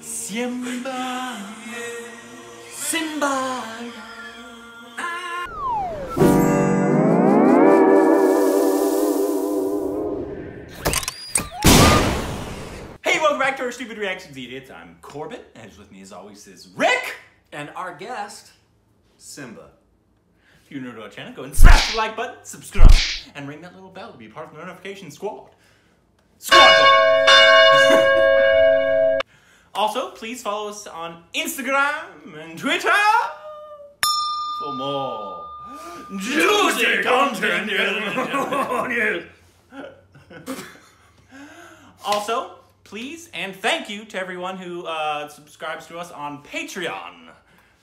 Simba. Simba. Hey, welcome back to our Stupid Reactions Idiots. I'm Korbin, and with me as always is Rick. And our guest, Simba. If you're new to our channel, go and smash the like button, subscribe, and ring that little bell to be part of the notification squad. Squad! also, please follow us on Instagram and Twitter for more juicy content. also, please and thank you to everyone who uh, subscribes to us on Patreon.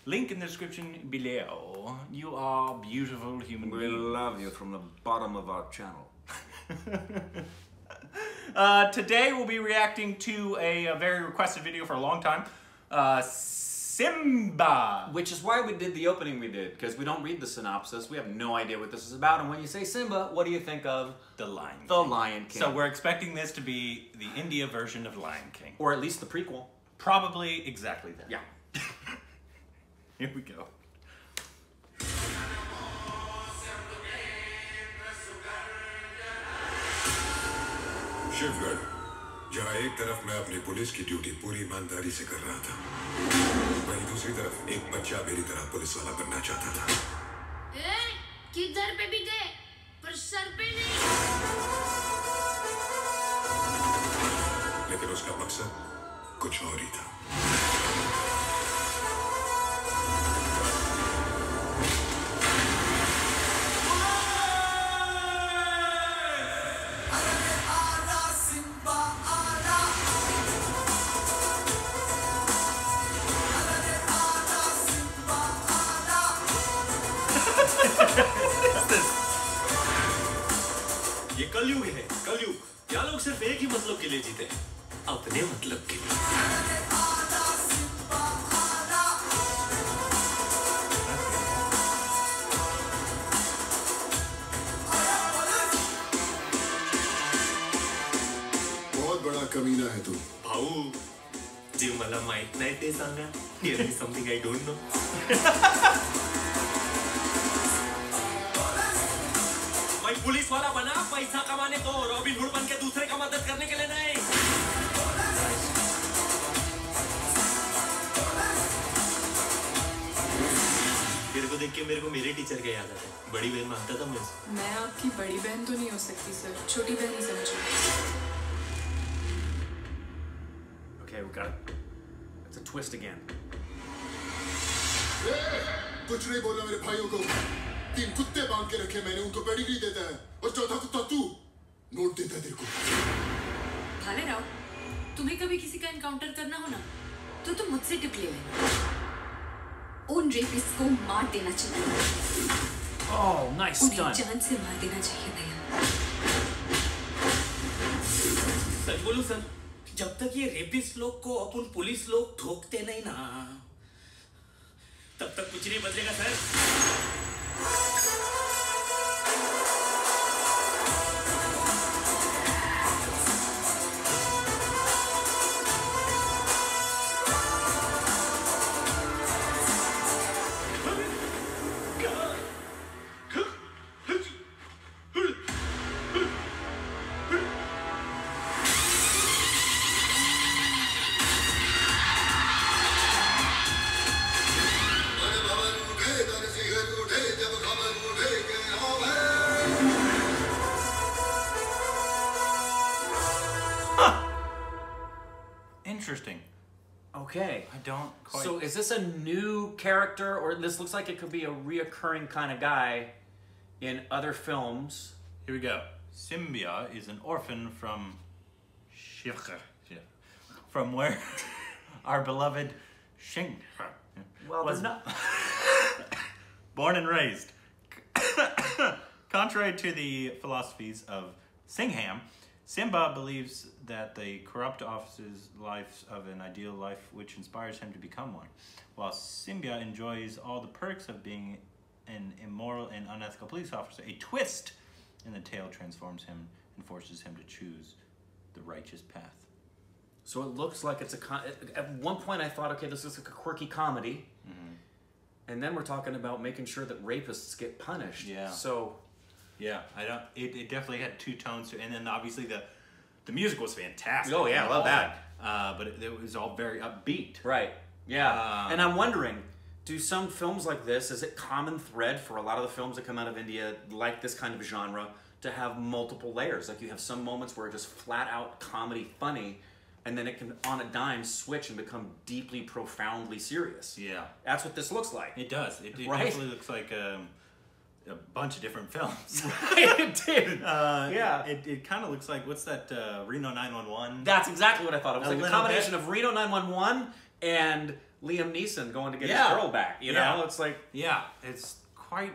Link in the description below. You are beautiful human We beings. love you from the bottom of our channel. Uh, today we'll be reacting to a, a very requested video for a long time. Uh, Simmba. Which is why we did the opening we did, because we don't read the synopsis. We have no idea what this is about. And when you say Simba, what do you think of? The Lion King. The Lion King. So we're expecting this to be the India version of Lion King. or at least the prequel. Probably exactly that. Yeah. Here we go. Shivgarh जहाँ एक तरफ़ मैं अपनी police की duty पूरी ईमानदारी से कर रहा था वहीं दूसरी तरफ़ एक बच्चा मेरी तरह पुलिस वाला बनना चाहता था। ए, किधर पे भी गए पर सर पे नहीं। लेकिन उसका मकसद कुछ और ही था। कलयुग है कलयुग। यहाँ लोग सिर्फ़ एक ही मतलब के लिए जीते हैं। अपने मतलब के लिए। बहुत बड़ा कमीना है तू। भाऊ जे मला माहित नाही ते सांगा tell me something I don't know मैं पुलिस वाला पैसा कमाने को रॉबिन हुड बन के दूसरे का मदद करने के लिए नहीं। तेरे को देख के मेरे को मेरे टीचर का याद आता है बड़ी बहन मानता था मुझे। मैं आपकी बड़ी बहन तो नहीं हो सकती सर छोटी बहन ही समझो। Okay, we got it. It's a twist again. कुछ नहीं बोला मेरे भाइयों को। तीन कुत्ते बाँध के रखे मैंने उनको पेडिग्री देता है। और चौथा कुत्ता को भाले राव तुम्हें कभी किसी का एनकाउंटर करना हो ना तो तुम मुझसे टिप ले लेना। उन रेपिस्ट को मार देना चाहिए। Oh, nice उन्हें. जान से मार देना चाहिए भैया सच बोलू सर जब तक ये रेपिस्ट लोग को अपन पुलिस लोग ठोकते नहीं ना तब तक कुछ नहीं बदलेगा sir. Interesting. Okay. I don't quite. So is this a new character, or this looks like it could be a reoccurring kind of guy in other films? Here we go. Simbia is an orphan from Shirka. From where our beloved Shing. Well, was not. born and raised. Contrary to the philosophies of Singham, Simmba believes that the corrupt officer's life of an ideal life which inspires him to become one, while Simmba enjoys all the perks of being an immoral and unethical police officer. A twist in the tale transforms him and forces him to choose the righteous path. So it looks like it's a. Com- at one point, I thought, okay, this is like a quirky comedy, Mm-hmm. and then we're talking about making sure that rapists get punished. Yeah. So Yeah, I don't. It, it definitely had two tones to and then obviously the the music was fantastic. Oh, yeah, I love that. Uh, but it, it was all very upbeat. Right. Yeah. Um, and I'm wondering, do some films like this, is it common thread for a lot of the films that come out of India, like this kind of genre, to have multiple layers? Like you have some moments where it's just flat out comedy funny, and then it can, on a dime, switch and become deeply, profoundly serious. Yeah, That's what this looks like. it does. It, it Right? definitely looks like um, a bunch of different films. it did. Uh, Yeah. It, it kind of looks like what's that uh, Reno 911? That's exactly what I thought. It was A like a combination bit. of Reno 911 and Liam Neeson going to get Yeah. his girl back. You Yeah. know, it's like Yeah, it's quite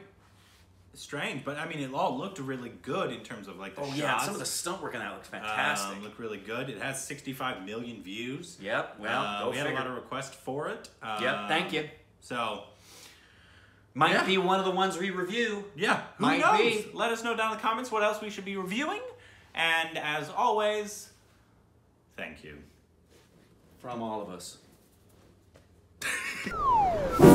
strange, but I mean, it all looked really good in terms of like the Oh shots. yeah, some of the stunt work in that looked fantastic. Um, looked really good. It has 65 million views. yep. Well, Uh, we had a lot of requests for it. Uh, Yep, thank you. So might yeah. be one of the ones we review. Yeah, who Might knows? Be. Let us know down in the comments what else we should be reviewing. And as always, thank you. From all of us.